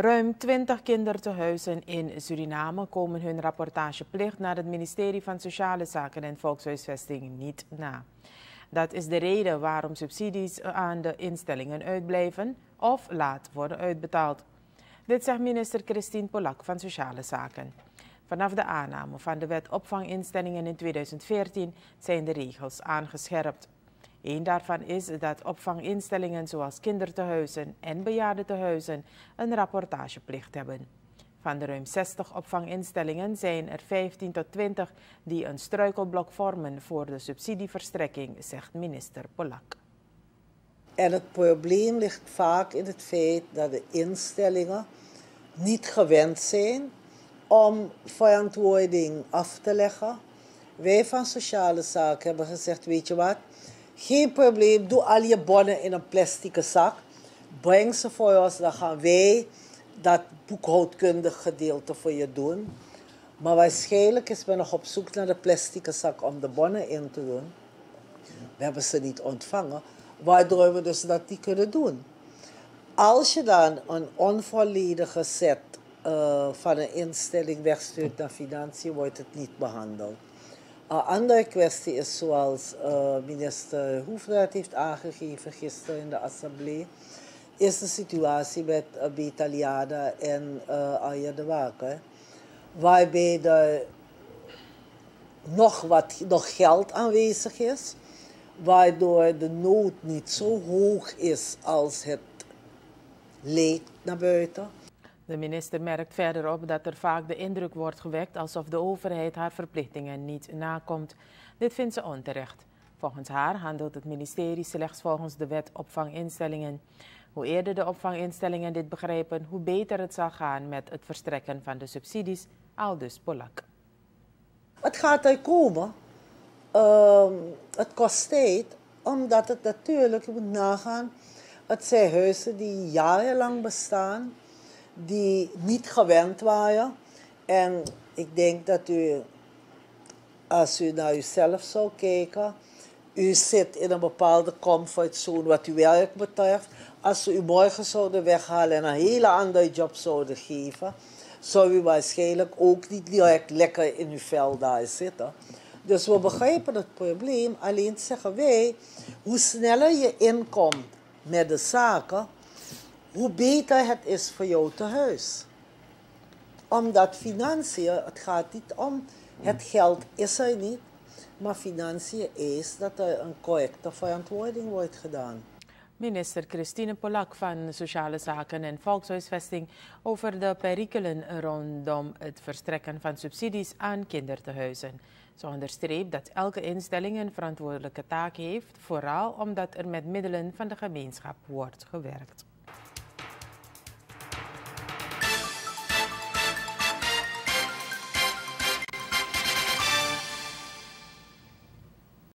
Ruim 20 kindertehuizen in Suriname komen hun rapportageplicht naar het ministerie van Sociale Zaken en Volkshuisvesting niet na. Dat is de reden waarom subsidies aan de instellingen uitblijven of laat worden uitbetaald. Dit zegt minister Christine Polak van Sociale Zaken. Vanaf de aanname van de wet opvanginstellingen in 2014 zijn de regels aangescherpt. Een daarvan is dat opvanginstellingen zoals kindertehuizen en bejaardentehuizen een rapportageplicht hebben. Van de ruim 60 opvanginstellingen zijn er 15 tot 20 die een struikelblok vormen voor de subsidieverstrekking, zegt minister Polak. En het probleem ligt vaak in het feit dat de instellingen niet gewend zijn om verantwoording af te leggen. Wij van Sociale Zaken hebben gezegd, weet je wat, geen probleem, doe al je bonnen in een plastic zak. Breng ze voor ons, dan gaan wij dat boekhoudkundig gedeelte voor je doen. Maar waarschijnlijk is men nog op zoek naar de plastic zak om de bonnen in te doen. We hebben ze niet ontvangen, waardoor we dus dat niet kunnen doen. Als je dan een onvolledige set uh, van een instelling wegstuurt naar financiën, wordt het niet behandeld. Een andere kwestie is zoals uh, minister Hoefraad heeft aangegeven gisteren in de assemblee, is de situatie met uh, Betaliada en uh, de. Waarbij er nog, wat, nog geld aanwezig is, waardoor de nood niet zo hoog is als het leed naar buiten. De minister merkt verder op dat er vaak de indruk wordt gewekt alsof de overheid haar verplichtingen niet nakomt. Dit vindt ze onterecht. Volgens haar handelt het ministerie slechts volgens de wet opvanginstellingen. Hoe eerder de opvanginstellingen dit begrijpen, hoe beter het zal gaan met het verstrekken van de subsidies, aldus Polak. Het gaat er komen. Uh, het kost tijd, omdat het natuurlijk, moet nagaan, het zijn huizen die jarenlang bestaan die niet gewend waren. En ik denk dat u, als u naar uzelf zou kijken, u zit in een bepaalde comfortzone wat uw werk betreft. Als ze u morgen zouden weghalen en een hele andere job zouden geven, zou u waarschijnlijk ook niet direct lekker in uw vel daar zitten. Dus we begrijpen het probleem, alleen zeggen wij, hoe sneller je inkomt met de zaken, hoe beter het is voor jou te huis. Omdat financiën, het gaat niet om het geld is er niet, maar financiën is dat er een correcte verantwoording wordt gedaan. Minister Christine Polak van Sociale Zaken en Volkshuisvesting over de perikelen rondom het verstrekken van subsidies aan kindertehuizen. Ze onderstreept dat elke instelling een verantwoordelijke taak heeft, vooral omdat er met middelen van de gemeenschap wordt gewerkt.